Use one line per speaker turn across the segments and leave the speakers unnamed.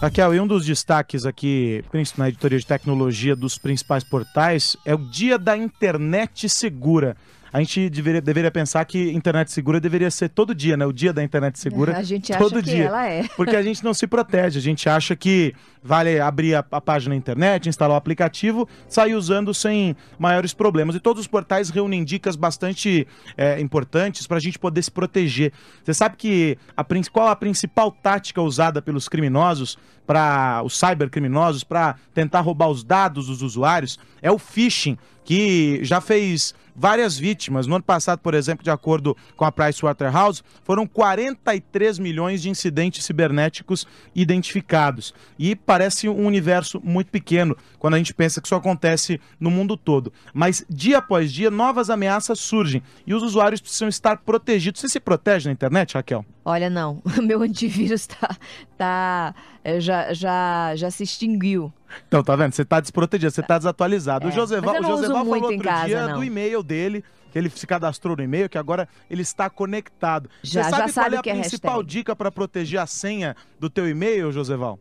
Raquel, e um dos destaques aqui, principalmente na editoria de tecnologia dos principais portais, é o Dia da Internet Segura a gente deveria, deveria pensar que internet segura deveria ser todo dia, né? O dia da internet segura.
A gente
todo
acha
dia.
que ela é.
Porque a gente não se protege, a gente acha que vale abrir a, a página na internet, instalar o aplicativo, sair usando sem maiores problemas. E todos os portais reúnem dicas bastante é, importantes para a gente poder se proteger. Você sabe que a, qual a principal tática usada pelos criminosos, para os cybercriminosos, para tentar roubar os dados dos usuários? É o phishing, que já fez várias vítimas. No ano passado, por exemplo, de acordo com a Pricewaterhouse, foram 43 milhões de incidentes cibernéticos identificados. E parece um universo muito pequeno quando a gente pensa que isso acontece no mundo todo. Mas dia após dia, novas ameaças surgem e os usuários precisam estar protegidos. Você se protege na internet, Raquel?
Olha, não. Meu antivírus tá, tá eh, já, já, já se extinguiu.
Então, tá vendo? Você tá desprotegido, você tá desatualizado.
É,
o Joseval, o Joseval falou outro
casa,
dia
não.
do e-mail dele, que ele se cadastrou no e-mail, que agora ele está conectado.
Já-
você
já
sabe,
sabe
qual é a
é
principal
hashtag.
dica para proteger a senha do teu e-mail, Joseval?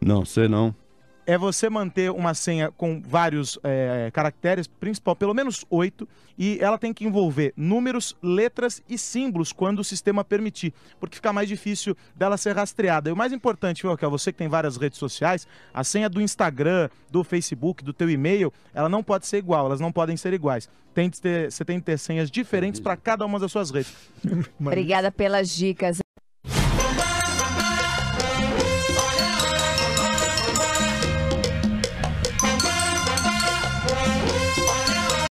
Não, sei não.
É você manter uma senha com vários é, caracteres, principal, pelo menos oito, e ela tem que envolver números, letras e símbolos quando o sistema permitir, porque fica mais difícil dela ser rastreada. E o mais importante, viu, Raquel, você que tem várias redes sociais, a senha do Instagram, do Facebook, do teu e-mail, ela não pode ser igual, elas não podem ser iguais. Tem que ter, você tem que ter senhas diferentes para cada uma das suas redes.
Obrigada pelas dicas.